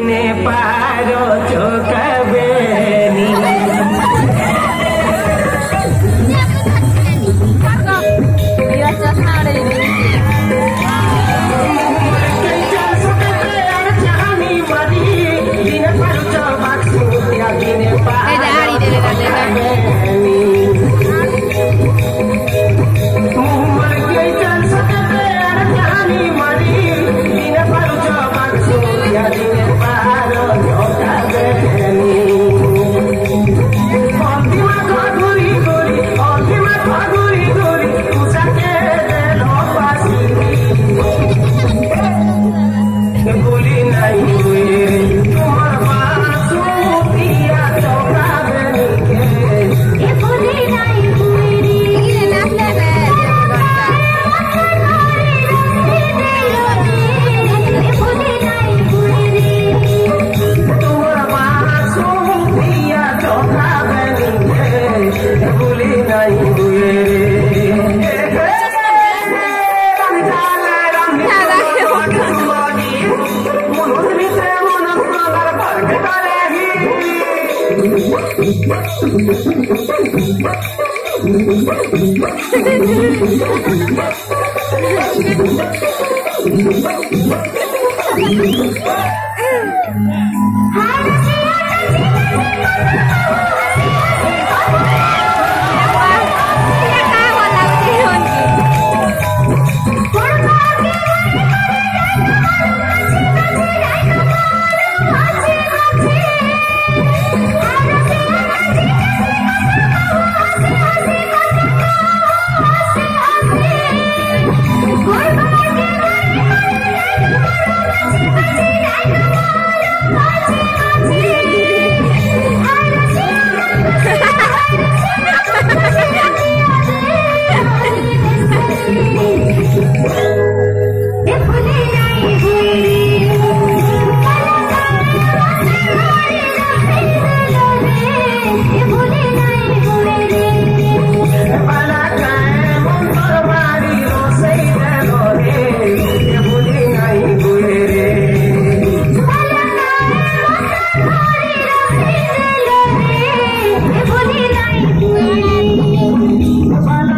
Paro choke Bye. Harus silakan silakan.